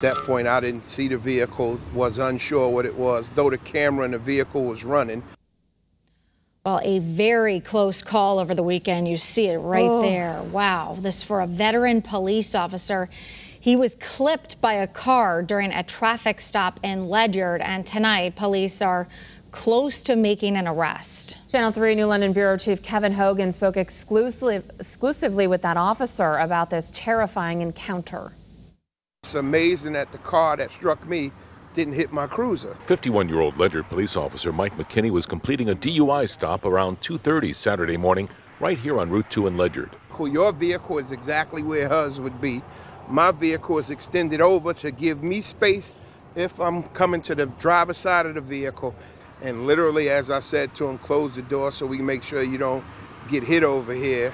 At that point, I didn't see the vehicle, was unsure what it was, though the camera in the vehicle was running. Well, a very close call over the weekend. You see it right Oh. there. Wow. This for a veteran police officer. He was clipped by a car during a traffic stop in Ledyard, and tonight police are close to making an arrest. Channel 3 New London Bureau Chief Kevin Hogan spoke exclusively, exclusively with that officer about this terrifying encounter. It's amazing that the car that struck me didn't hit my cruiser. 51-year-old Ledyard police officer Mike McKinney was completing a DUI stop around 2:30 Saturday morning right here on Route 2 in Ledyard. Your vehicle is exactly where hers would be. My vehicle is extended over to give me space if I'm coming to the driver's side of the vehicle. And literally, as I said to him, close the door so we can make sure you don't get hit over here.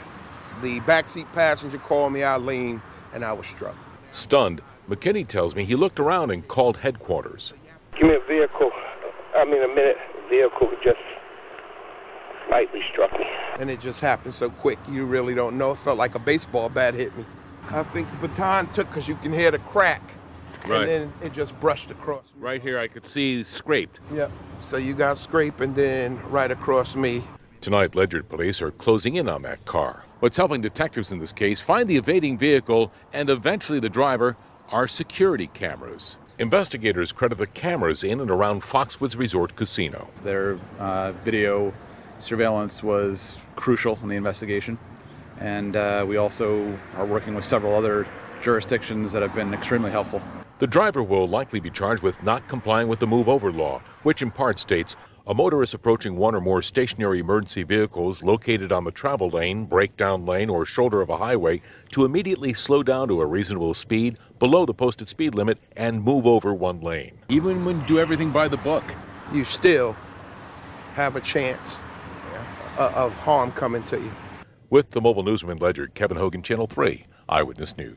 The backseat passenger called me, I leaned, and I was struck. Stunned, McKinney tells me he looked around and called headquarters. Give me a vehicle. I mean, a minute. Vehicle just lightly struck me. And it just happened so quick, you really don't know. It felt like a baseball bat hit me. I think the baton took because you can hear the crack. Right. And then it just brushed across. Right here I could see scraped. Yep. So you got scrape and then right across me. Tonight, Ledyard police are closing in on that car. What's helping detectives in this case find the evading vehicle and eventually the driver are security cameras. Investigators credit the cameras in and around Foxwoods Resort Casino. Their uh, video surveillance was crucial in the investigation, and uh, we also are working with several other jurisdictions that have been extremely helpful. The driver will likely be charged with not complying with the move over law, which in part states a motorist approaching one or more stationary emergency vehicles located on the travel lane, breakdown lane, or shoulder of a highway to immediately slow down to a reasonable speed below the posted speed limit and move over one lane. Even when you do everything by the book. You still have a chance uh, of harm coming to you. With the mobile newsman Ledyard, Kevin Hogan, Channel 3, Eyewitness News.